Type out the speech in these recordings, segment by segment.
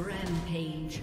Rampage.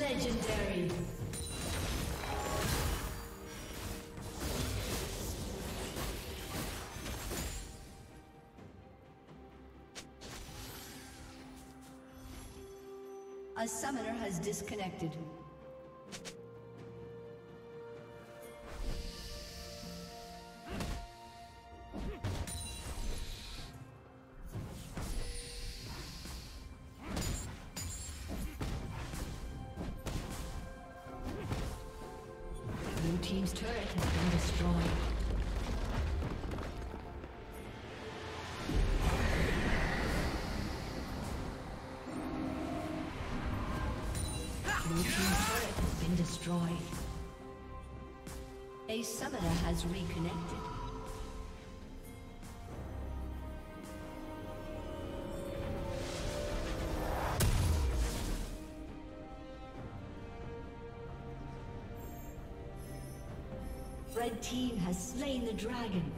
Legendary. A summoner has disconnected. Destroyed. A summoner has reconnected. Red team has slain the dragon.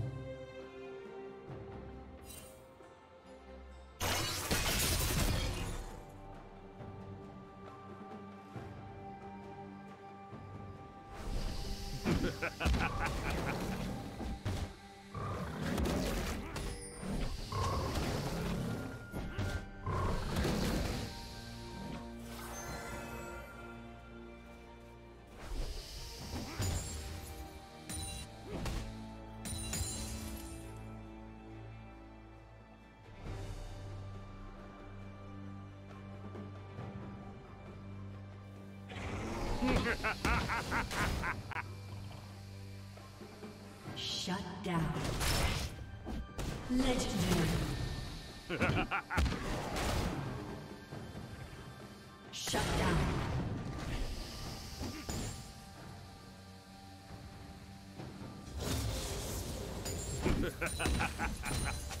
Shut down. Legendary. Shut down. Shut down.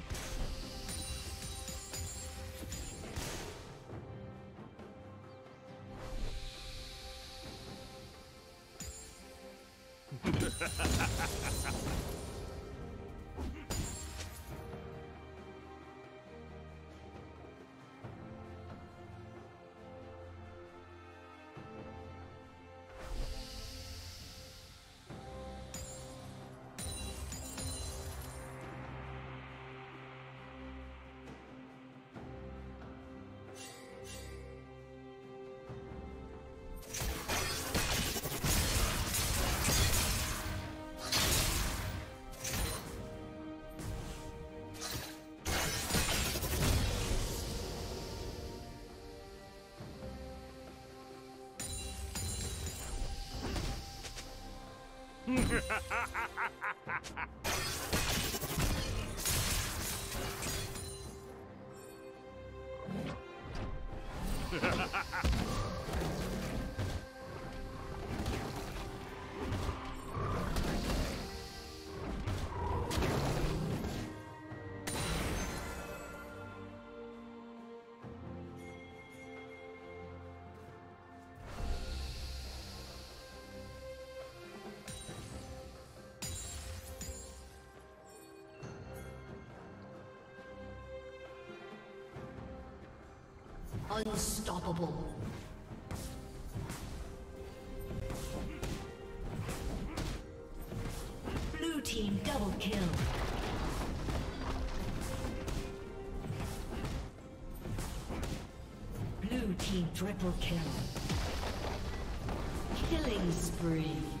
Ha ha ha ha! Unstoppable. Blue team double kill. Blue team triple kill. Killing spree.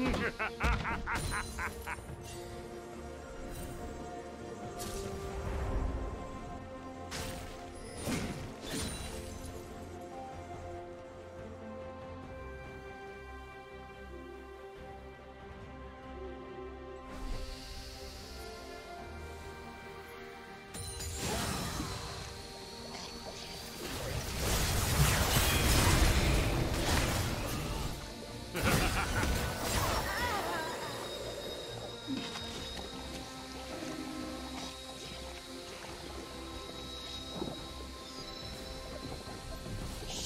Ha ha ha ha ha!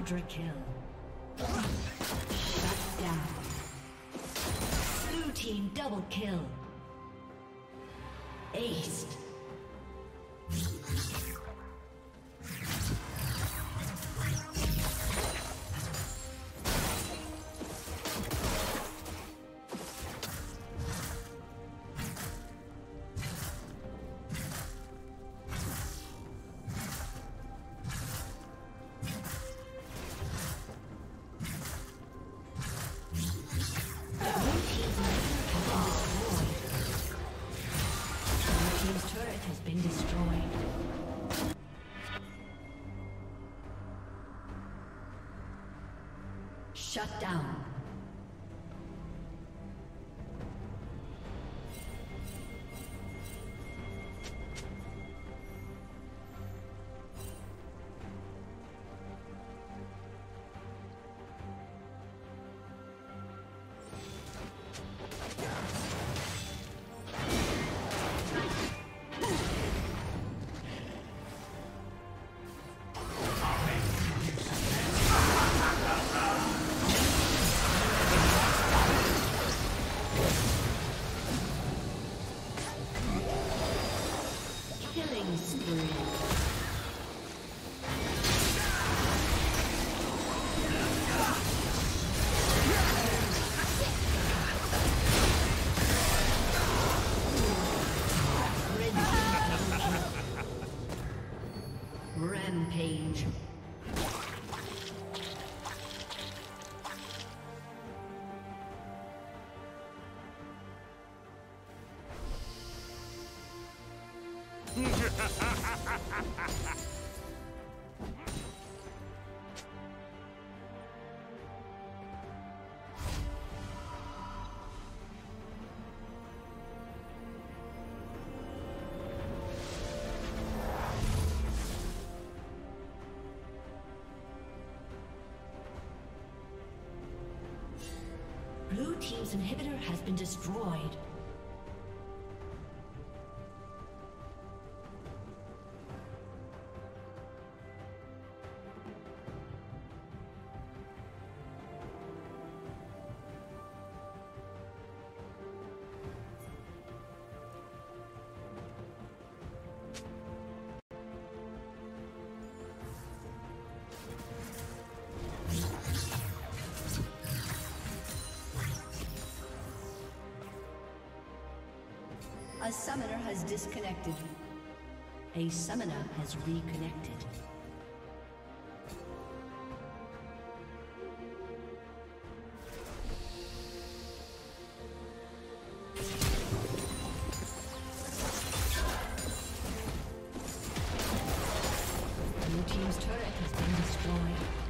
Quadra kill. Shut down. Blue Team's inhibitor has been destroyed. A summoner has disconnected. A summoner has reconnected. Blue team's turret has been destroyed.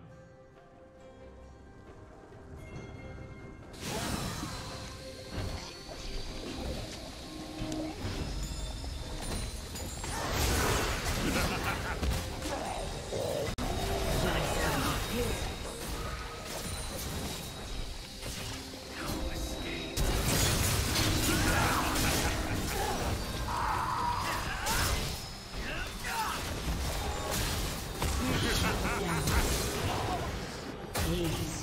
Rampage.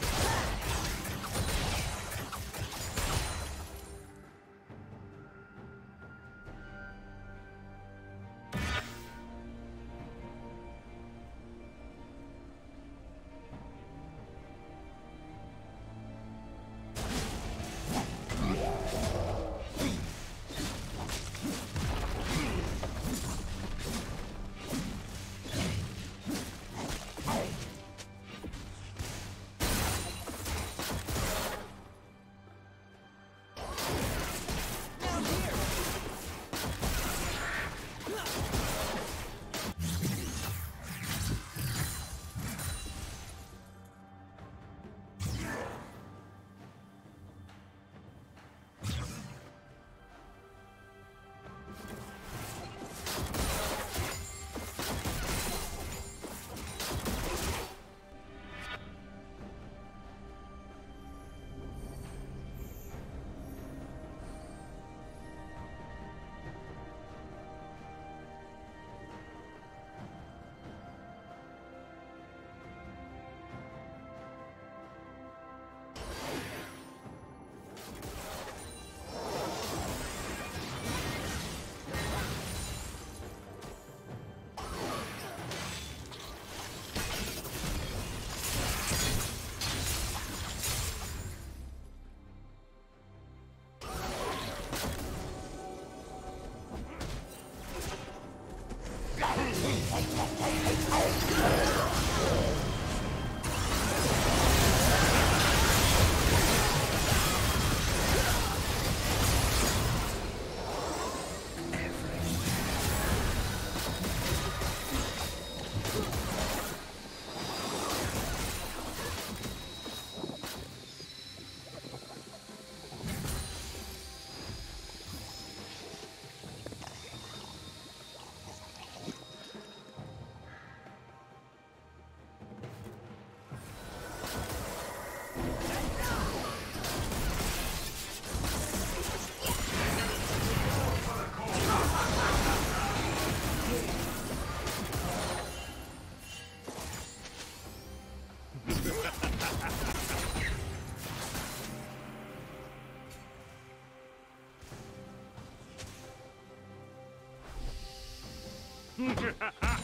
Ha ha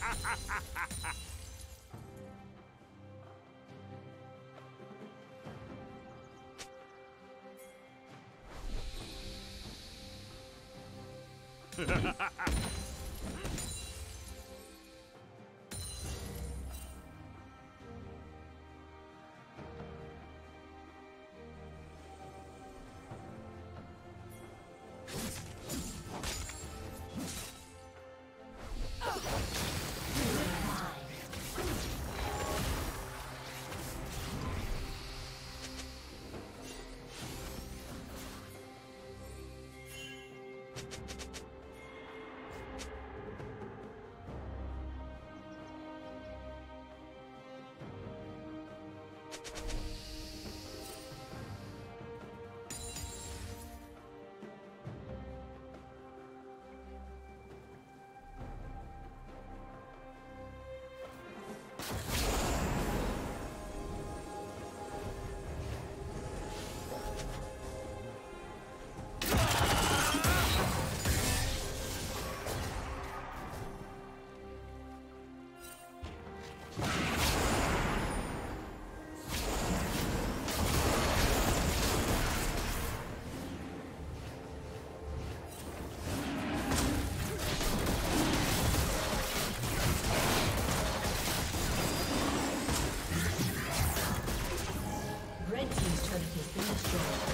ha ha! destroyed.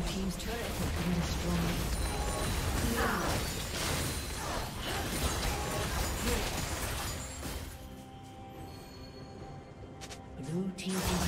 Blue Team's turret has been destroyed. Now! Blue Team's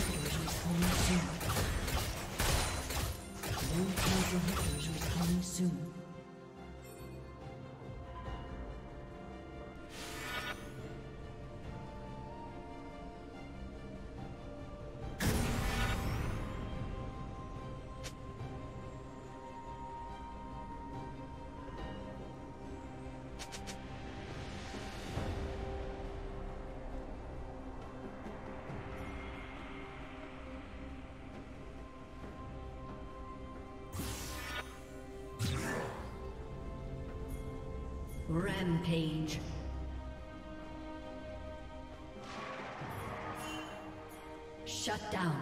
Rampage. Shut down.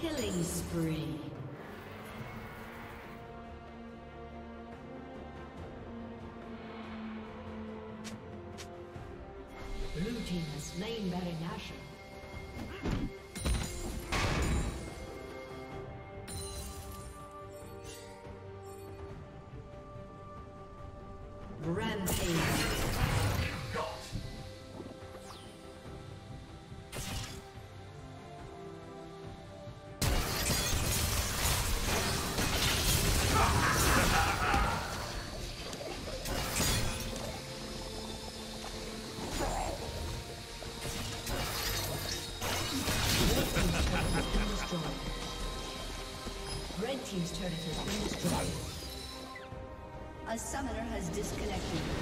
Killing spree. Blue team has slain Baron Nashor. Disconnected.